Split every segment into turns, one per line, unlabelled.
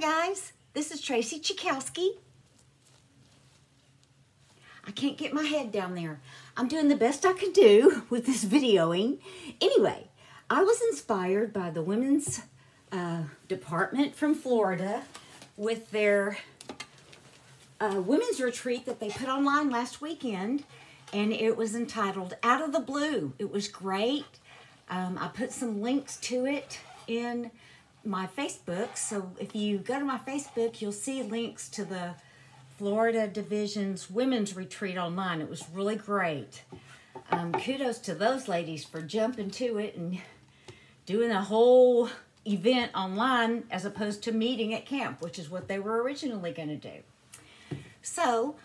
guys, this is Tracy Chikowski. I can't get my head down there. I'm doing the best I can do with this videoing. Anyway, I was inspired by the women's uh, department from Florida with their uh, women's retreat that they put online last weekend, and it was entitled Out of the Blue. It was great. Um, I put some links to it in my Facebook. So if you go to my Facebook, you'll see links to the Florida Division's Women's Retreat online. It was really great. Um, kudos to those ladies for jumping to it and doing a whole event online as opposed to meeting at camp, which is what they were originally going to do. So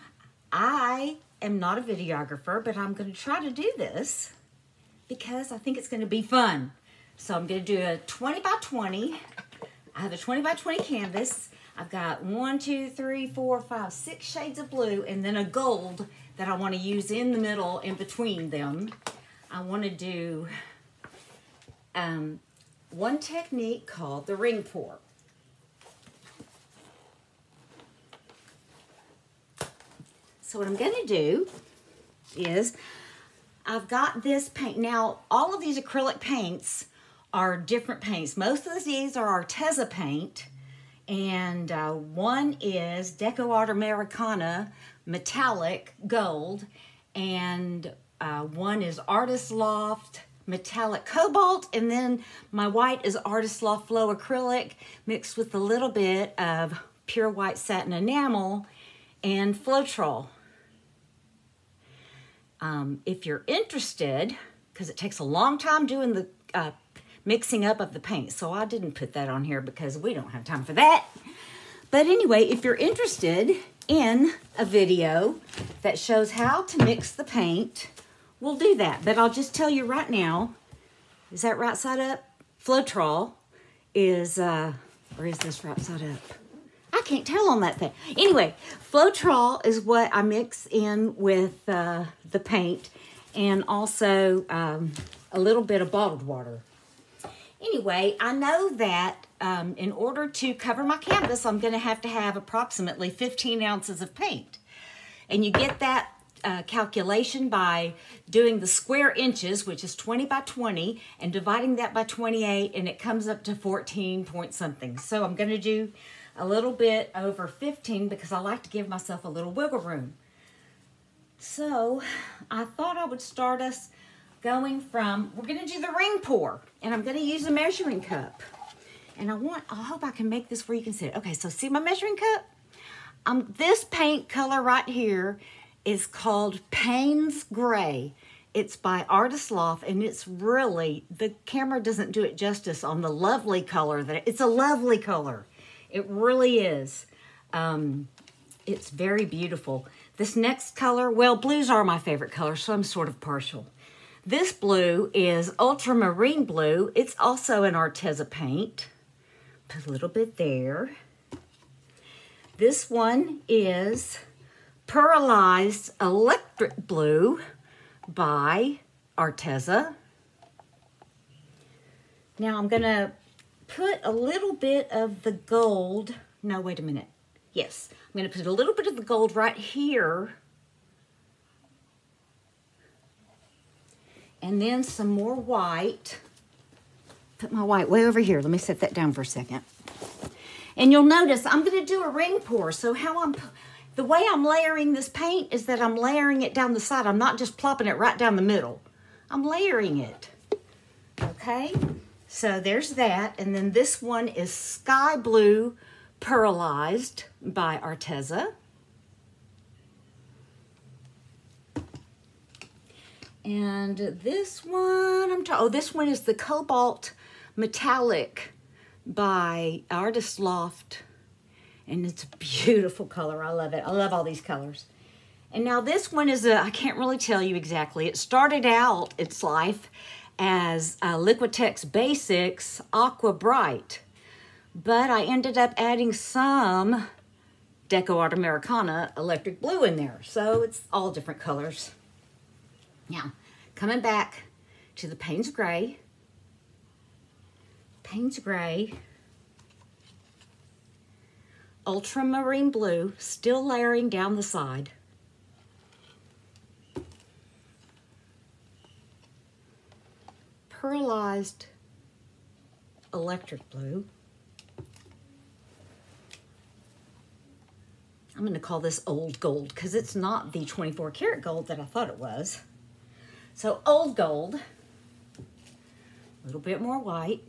I am not a videographer, but I'm going to try to do this because I think it's going to be fun. So I'm going to do a 20 by 20. I have a 20 by 20 canvas. I've got one, two, three, four, five, six shades of blue, and then a gold that I want to use in the middle in between them. I want to do um, one technique called the ring pour. So what I'm going to do is I've got this paint. Now, all of these acrylic paints are different paints. Most of these are Arteza paint, and uh, one is Deco Art Americana Metallic Gold, and uh, one is Artist Loft Metallic Cobalt, and then my white is Artist Loft Flow Acrylic mixed with a little bit of Pure White Satin Enamel and Floetrol. Um, if you're interested, because it takes a long time doing the uh, mixing up of the paint, so I didn't put that on here because we don't have time for that. But anyway, if you're interested in a video that shows how to mix the paint, we'll do that. But I'll just tell you right now, is that right side up? Floetrol is, uh, or is this right side up? I can't tell on that thing. Anyway, Floetrol is what I mix in with uh, the paint and also um, a little bit of bottled water. Anyway, I know that um, in order to cover my canvas, I'm going to have to have approximately 15 ounces of paint. And you get that uh, calculation by doing the square inches, which is 20 by 20, and dividing that by 28, and it comes up to 14 point something. So I'm going to do a little bit over 15 because I like to give myself a little wiggle room. So I thought I would start us going from, we're to do the ring pour, and I'm to use a measuring cup. And I want, I hope I can make this where you can see it. Okay, so see my measuring cup? Um, this paint color right here is called Payne's Gray. It's by Artist Loft, and it's really, the camera doesn't do it justice on the lovely color. that It's a lovely color. It really is. Um, it's very beautiful. This next color, well, blues are my favorite color, so I'm sort of partial. This blue is ultramarine blue. It's also an Arteza paint. Put a little bit there. This one is Pearlized Electric Blue by Arteza. Now I'm to put a little bit of the gold. No, wait a minute. Yes, I'm to put a little bit of the gold right here and then some more white. Put my white way over here. Let me set that down for a second. And you'll notice I'm going to do a ring pour. So how I'm, the way I'm layering this paint is that I'm layering it down the side. I'm not just plopping it right down the middle. I'm layering it. Okay, so there's that. And then this one is Sky Blue Pearlized by Arteza. And this one, I'm oh, this one is the Cobalt Metallic by Artist Loft. And it's a beautiful color. I love it. I love all these colors. And now this one is a, I can't really tell you exactly. It started out its life as uh, Liquitex Basics Aqua Bright. But I ended up adding some Deco Art Americana electric blue in there. So it's all different colors. Now, coming back to the Payne's Gray. Payne's Gray. ultramarine blue, still layering down the side. Pearlized electric blue. I'm going to call this old gold because it's not the 24 karat gold that I thought it was. So old gold, a little bit more white.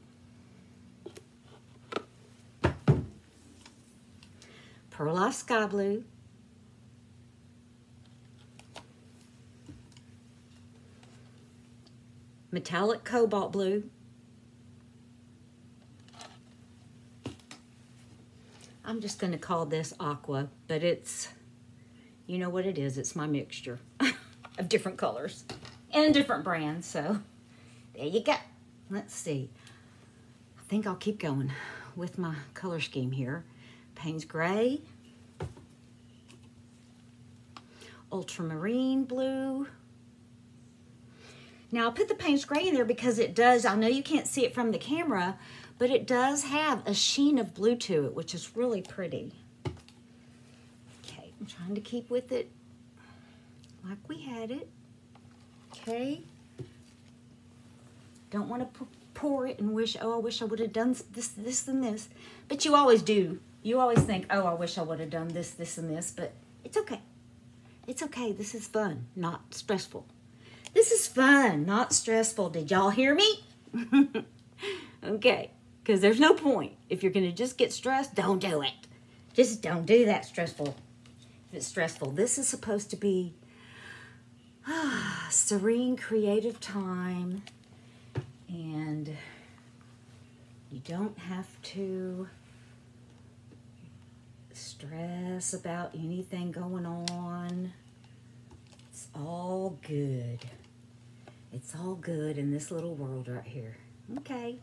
Pearlized sky blue. Metallic cobalt blue. I'm just going to call this aqua, but it's, you know what it is, it's my mixture of different colors and different brands, so there you go. Let's see. I think I'll keep going with my color scheme here. Payne's Gray, Ultramarine Blue. Now, I put the Payne's Gray in there because it does, I know you can't see it from the camera, but it does have a sheen of blue to it, which is really pretty. Okay, I'm trying to keep with it like we had it. Okay. Don't want to pour it and wish, oh, I wish I would have done this, this, and this. But you always do. You always think, oh, I wish I would have done this, this, and this. But it's okay. It's okay. This is fun, not stressful. This is fun, not stressful. Did y'all hear me? okay because there's no point. If you're going to just get stressed, don't do it. Just don't do that stressful. If it's stressful, this is supposed to be serene, creative time. And you don't have to stress about anything going on. It's all good. It's all good in this little world right here. Okay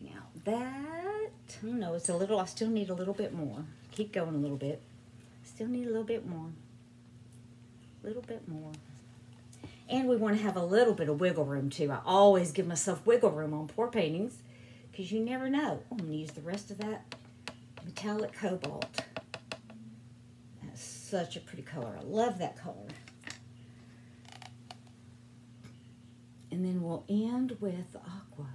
Now that. No, it's a little, I still need a little bit more. Keep going a little bit. Still need a little bit more. A little bit more. And we want to have a little bit of wiggle room too. I always give myself wiggle room on pour paintings because you never know. I'm going to use the rest of that metallic cobalt. That's such a pretty color. I love that color. And then we'll end with aqua.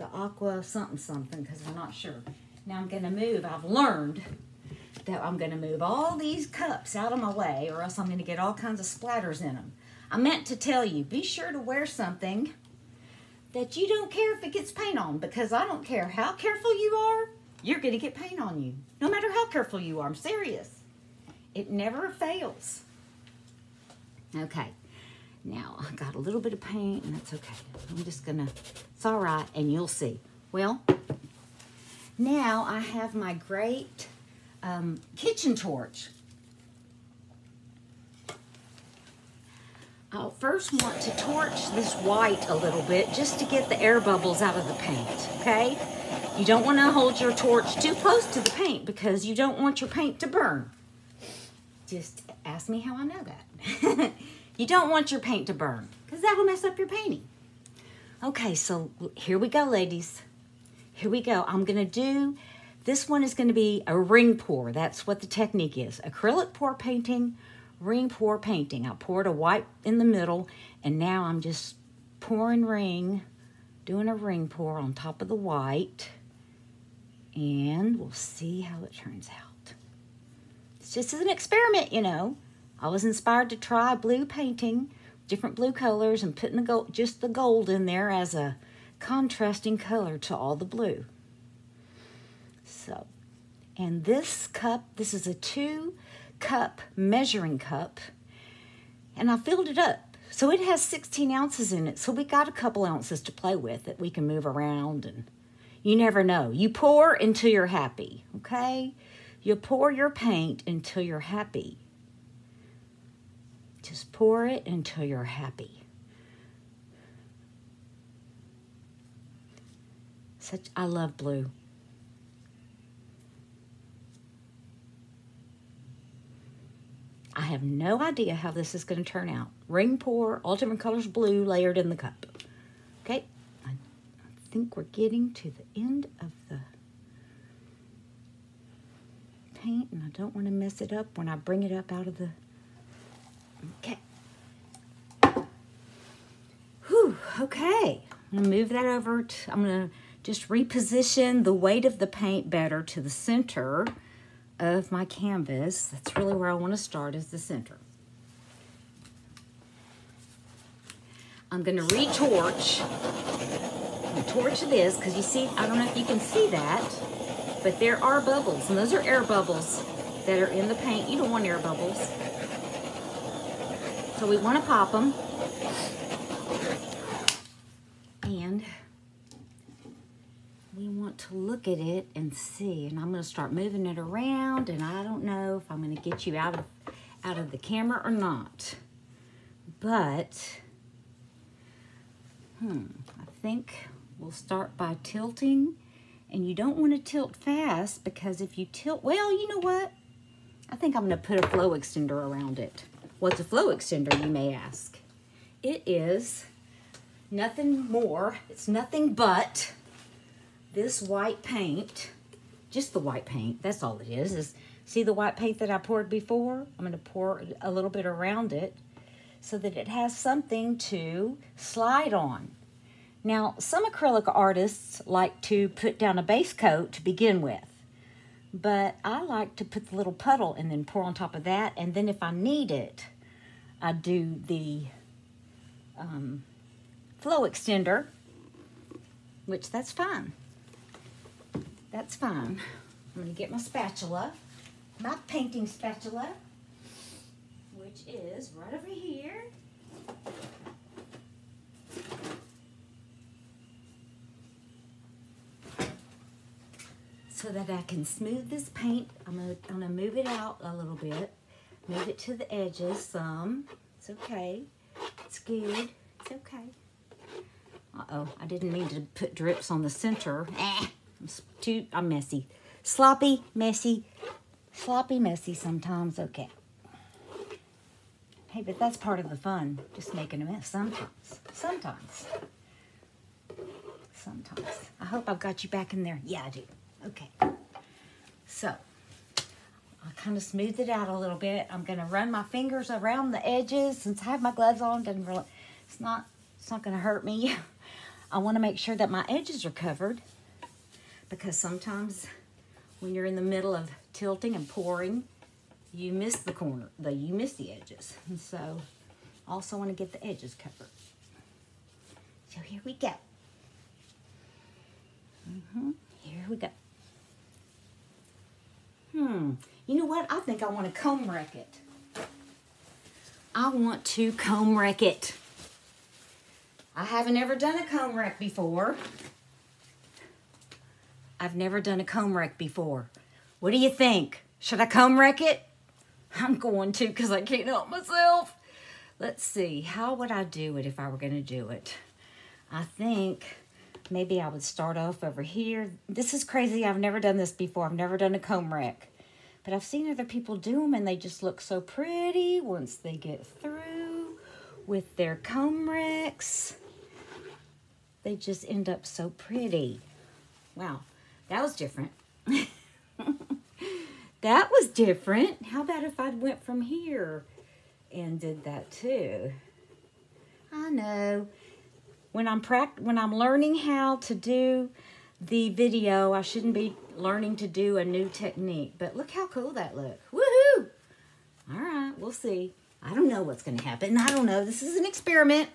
the aqua something something because I'm not sure. Now I'm going to move. I've learned that I'm going to move all these cups out of my way or else I'm going to get all kinds of splatters in them. I meant to tell you, be sure to wear something that you don't care if it gets paint on because I don't care how careful you are, you're going to get paint on you. No matter how careful you are. I'm serious. It never fails. Okay. Now, I got a little bit of paint, and that's okay. I'm just gonna, it's all right, and you'll see. Well, now I have my great um, kitchen torch. I'll first want to torch this white a little bit just to get the air bubbles out of the paint, okay? You don't want to hold your torch too close to the paint because you don't want your paint to burn. Just ask me how I know that. You don't want your paint to burn because that will mess up your painting. Okay, so here we go, ladies. Here we go. I'm going to do, this one is going to be a ring pour. That's what the technique is. Acrylic pour painting, ring pour painting. I poured a white in the middle, and now I'm just pouring ring, doing a ring pour on top of the white, and we'll see how it turns out. It's just an experiment, you know. I was inspired to try blue painting, different blue colors, and putting the gold, just the gold in there as a contrasting color to all the blue. So, and this cup, this is a two cup measuring cup, and I filled it up. So it has 16 ounces in it, so we got a couple ounces to play with that we can move around and you never know. You pour until you're happy, okay? You pour your paint until you're happy. Just pour it until you're happy. Such I love blue. I have no idea how this is going to turn out. Ring pour, ultimate colors blue layered in the cup. Okay, I think we're getting to the end of the paint and I don't want to mess it up when I bring it up out of the, okay. Okay. I'm gonna move that over, to, I'm gonna just reposition the weight of the paint better to the center of my canvas. That's really where I wanna start is the center. I'm gonna retorch, torch this, because you see, I don't know if you can see that, but there are bubbles, and those are air bubbles that are in the paint. You don't want air bubbles. So we want to pop them. And we want to look at it and see. And I'm going to start moving it around, and I don't know if I'm going to get you out of, out of the camera or not. But, hmm, I think we'll start by tilting and you don't want to tilt fast because if you tilt, well, you know what? I think I'm going to put a flow extender around it. What's a flow extender, you may ask? It is nothing more, it's nothing but this white paint, just the white paint, that's all it is, is see the white paint that I poured before? I'm going to pour a little bit around it so that it has something to slide on. Now, some acrylic artists like to put down a base coat to begin with, but I like to put the little puddle and then pour on top of that, and then if I need it, I do the um, flow extender, which that's fine. That's fine. I'm to get my spatula, my painting spatula, which is right over here. so that I can smooth this paint. I'm gonna, I'm gonna move it out a little bit, move it to the edges some. It's okay, it's good, it's okay. Uh-oh, I didn't mean to put drips on the center. Eh, too, I'm messy. Sloppy, messy, sloppy, messy sometimes, okay. Hey, but that's part of the fun, just making a mess sometimes, sometimes. Sometimes. I hope I've got you back in there. Yeah, I do. Okay, so I kind of smoothed it out a little bit. I'm gonna run my fingers around the edges since I have my gloves on. Doesn't really, it's not, it's not gonna hurt me. I want to make sure that my edges are covered because sometimes when you're in the middle of tilting and pouring, you miss the corner, the you miss the edges. And so, also want to get the edges covered. So here we go. Mm -hmm. Here we go. Hmm, you know what? I think I want to comb wreck it. I want to comb wreck it. I haven't ever done a comb wreck before. I've never done a comb wreck before. What do you think? Should I comb wreck it? I'm going to because I can't help myself. Let's see. How would I do it if I were going to do it? I think maybe I would start off over here. This is crazy. I've never done this before. I've never done a comb wreck. But I've seen other people do them and they just look so pretty once they get through with their comb wrecks. They just end up so pretty. Wow, that was different. that was different. How about if I went from here and did that too? I know when I'm pract when I'm learning how to do the video, I shouldn't be learning to do a new technique. But look how cool that looks. Woohoo! All right, we'll see. I don't know what's going to happen. I don't know. This is an experiment.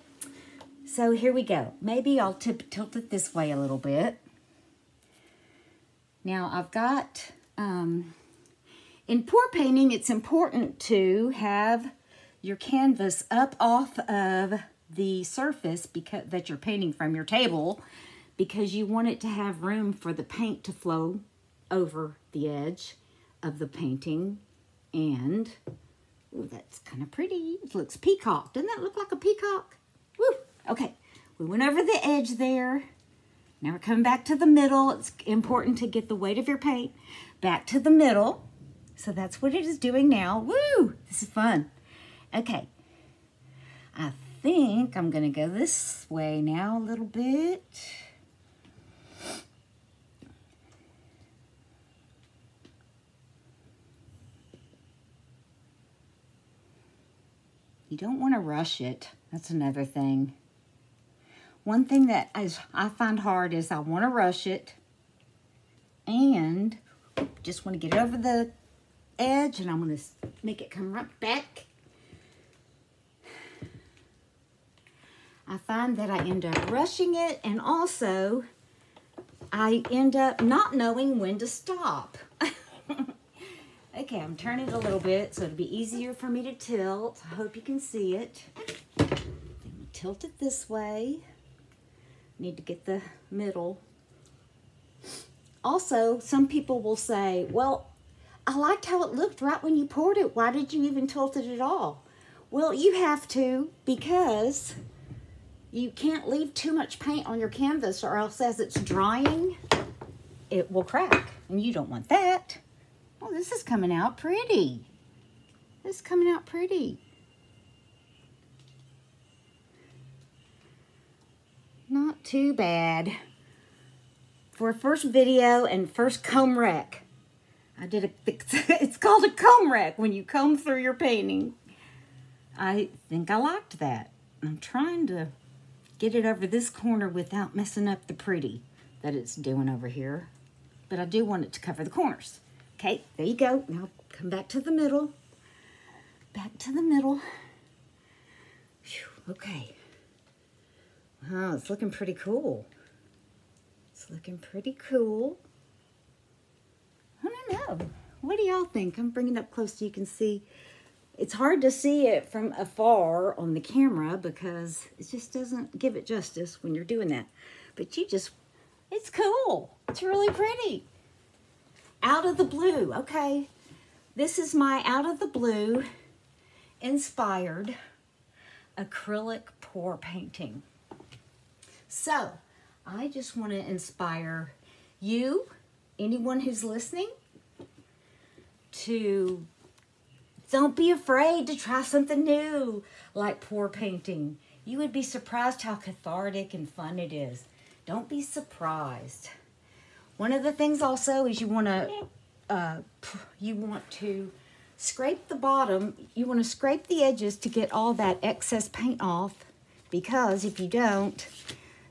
So here we go. Maybe I'll tip, tilt it this way a little bit. Now I've got, um, in pour painting, it's important to have your canvas up off of the surface because that you're painting from your table because you want it to have room for the paint to flow over the edge of the painting and ooh, that's kind of pretty. It looks peacock. Doesn't that look like a peacock? Woo! Okay, we went over the edge there. Now we're coming back to the middle. It's important to get the weight of your paint back to the middle. So that's what it is doing now. Woo, this is fun. Okay, I think I'm gonna go this way now a little bit. You don't wanna rush it. That's another thing. One thing that is, I find hard is I want to rush it and just want to get it over the edge and I'm going to make it come right back. I find that I end up rushing it and also I end up not knowing when to stop. okay, I'm turning it a little bit so it'll be easier for me to tilt. I hope you can see it. Tilt it this way. Need to get the middle. Also, some people will say, well, I liked how it looked right when you poured it. Why did you even tilt it at all? Well, you have to because you can't leave too much paint on your canvas or else as it's drying, it will crack. And you don't want that. Oh, this is coming out pretty. This is coming out pretty. Not too bad. For a first video and first comb wreck, I did a, it's called a comb wreck when you comb through your painting. I think I liked that. I'm trying to get it over this corner without messing up the pretty that it's doing over here. But I do want it to cover the corners. Okay, there you go. Now come back to the middle. Back to the middle. Whew, okay. Wow, it's looking pretty cool. It's looking pretty cool. I don't know. What do y'all think? I'm bringing it up close so you can see it's hard to see it from afar on the camera because it just doesn't give it justice when you're doing that. But you just, it's cool. It's really pretty. Out of the blue. Okay. This is my out of the blue inspired acrylic pour painting. So I just want to inspire you, anyone who's listening, to don't be afraid to try something new, like pour painting. You would be surprised how cathartic and fun it is. Don't be surprised. One of the things also is you want to uh, you want to scrape the bottom. You want to scrape the edges to get all that excess paint off because if you don't,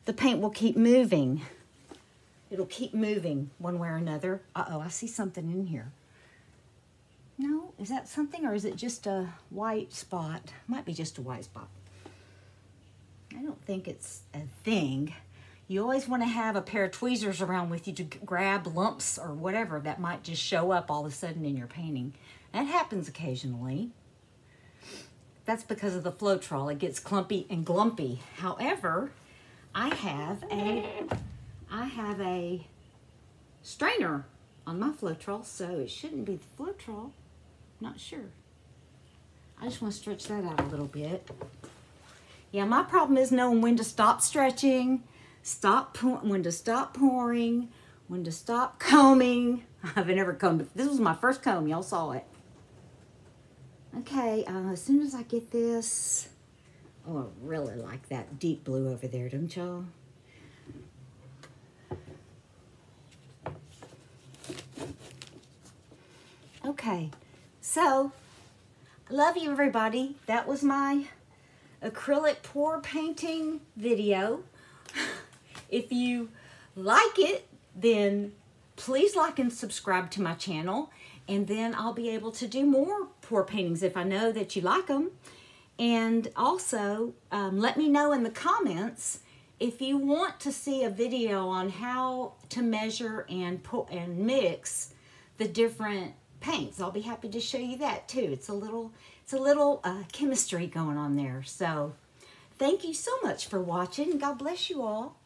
the paint will keep moving. It'll keep moving one way or another. Uh-oh, I see something in here. No, is that something or is it just a white spot? Might be just a white spot. I don't think it's a thing. You always want to have a pair of tweezers around with you to grab lumps or whatever that might just show up all of a sudden in your painting. That happens occasionally. That's because of the Floetrol. It gets clumpy and glumpy. However, I have a I have a strainer on my Floetrol, so it shouldn't be the Floetrol. Not sure. I just want to stretch that out a little bit. Yeah, my problem is knowing when to stop stretching, stop when to stop pouring, when to stop combing. I've never combed. This was my first comb. Y'all saw it. Okay, uh, as soon as I get this, oh, I really like that deep blue over there, don't y'all? Okay, so, love you everybody. That was my acrylic pour painting video. if you like it, then please like and subscribe to my channel and then I'll be able to do more pour paintings if I know that you like them. And also, um, let me know in the comments if you want to see a video on how to measure and, put and mix the different paints. I'll be happy to show you that too. It's a little, it's a little uh, chemistry going on there. So thank you so much for watching. God bless you all.